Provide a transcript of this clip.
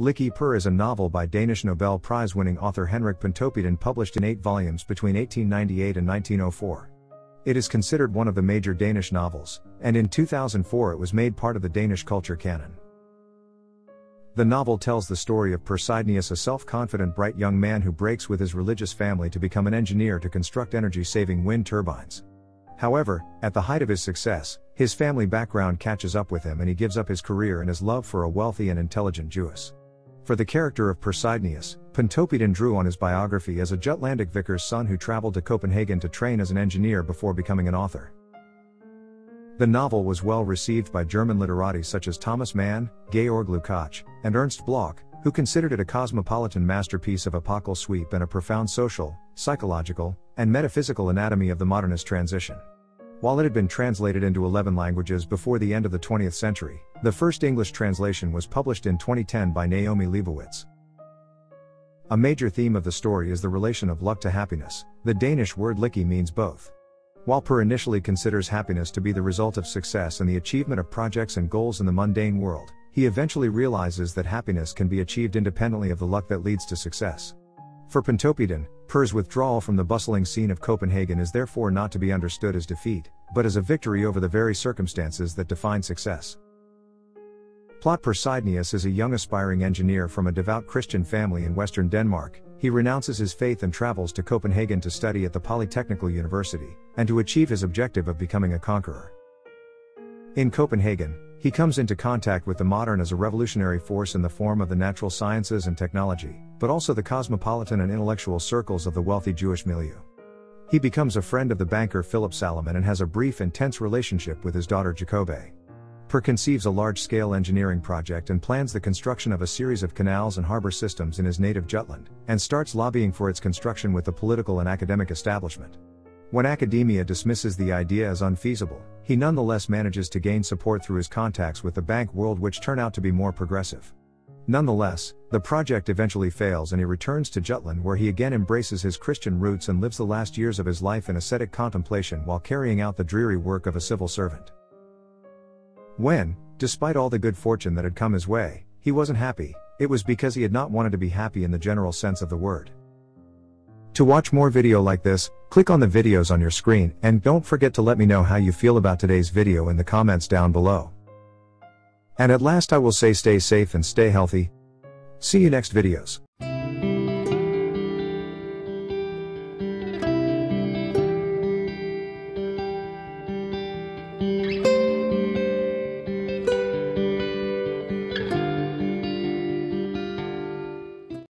Lykke Per is a novel by Danish Nobel Prize winning author Henrik Pontoppidan published in eight volumes between 1898 and 1904. It is considered one of the major Danish novels, and in 2004 it was made part of the Danish culture canon. The novel tells the story of Per Sidenius, a self confident, bright young man who breaks with his religious family to become an engineer to construct energy saving wind turbines. However, at the height of his success, his family background catches up with him and he gives up his career and his love for a wealthy and intelligent Jewess. For the character of Per Sidenius, Pontoppidan drew on his biography as a Jutlandic vicar's son who traveled to Copenhagen to train as an engineer before becoming an author. The novel was well received by German literati such as Thomas Mann, Georg Lukács, and Ernst Bloch, who considered it a cosmopolitan masterpiece of epochal sweep and a profound social, psychological, and metaphysical anatomy of the modernist transition. While it had been translated into 11 languages before the end of the 20th century, the first English translation was published in 2010 by Naomi Lebowitz. A major theme of the story is the relation of luck to happiness. The Danish word lykke means both. While Per initially considers happiness to be the result of success and the achievement of projects and goals in the mundane world, he eventually realizes that happiness can be achieved independently of the luck that leads to success. For Pontoppidan, Per's withdrawal from the bustling scene of Copenhagen is therefore not to be understood as defeat, but as a victory over the very circumstances that define success. Plot Per Sidenius is a young aspiring engineer from a devout Christian family in western Denmark. He renounces his faith and travels to Copenhagen to study at the Polytechnical University, and to achieve his objective of becoming a conqueror. In Copenhagen, he comes into contact with the modern as a revolutionary force in the form of the natural sciences and technology, but also the cosmopolitan and intellectual circles of the wealthy Jewish milieu. He becomes a friend of the banker Philip Salomon and has a brief and tense relationship with his daughter Jakobe. Per conceives a large scale engineering project and plans the construction of a series of canals and harbor systems in his native Jutland, and starts lobbying for its construction with the political and academic establishment. When academia dismisses the idea as unfeasible, he nonetheless manages to gain support through his contacts with the bank world, which turn out to be more progressive. Nonetheless, the project eventually fails and he returns to Jutland where he again embraces his Christian roots and lives the last years of his life in ascetic contemplation while carrying out the dreary work of a civil servant. When, despite all the good fortune that had come his way, he wasn't happy, it was because he had not wanted to be happy in the general sense of the word. To watch more video like this, click on the videos on your screen and don't forget to let me know how you feel about today's video in the comments down below. And at last I will say stay safe and stay healthy. See you next videos.